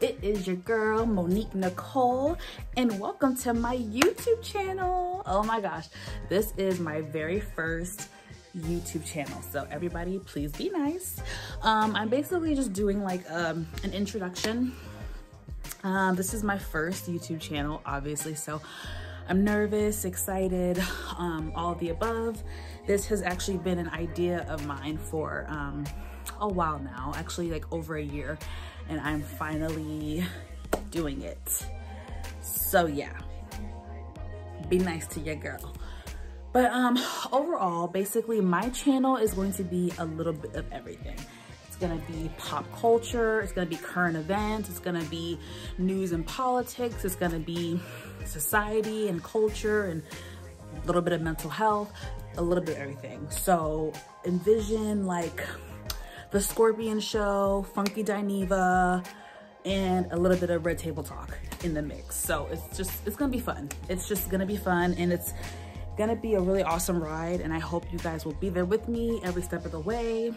It is your girl, Monique Nicole, and welcome to my YouTube channel. Oh my gosh, this is my very first YouTube channel. So everybody, please be nice. Um, I'm basically just doing like um, an introduction. Um, this is my first YouTube channel, obviously, so I'm nervous, excited, um, all the above. This has actually been an idea of mine for um, a while now, actually like over a year, and I'm finally doing it. So yeah, be nice to your girl. But um, overall, basically my channel is going to be a little bit of everything. It's gonna be pop culture, it's gonna be current events, it's gonna be news and politics, it's gonna be society and culture and a little bit of mental health, a little bit of everything. So envision like the Scorpion Show, Funky Dineva, and a little bit of Red Table Talk in the mix. So it's just, it's gonna be fun. It's just gonna be fun and it's gonna be a really awesome ride and I hope you guys will be there with me every step of the way.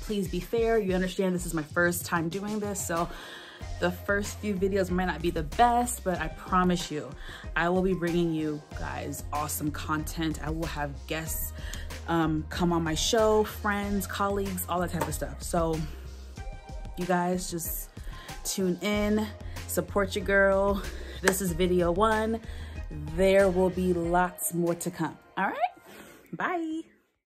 Please be fair. You understand this is my first time doing this, so the first few videos might not be the best, but I promise you, I will be bringing you guys awesome content. I will have guests um, come on my show, friends, colleagues, all that type of stuff. So you guys just tune in, support your girl. This is video one. There will be lots more to come. All right, bye.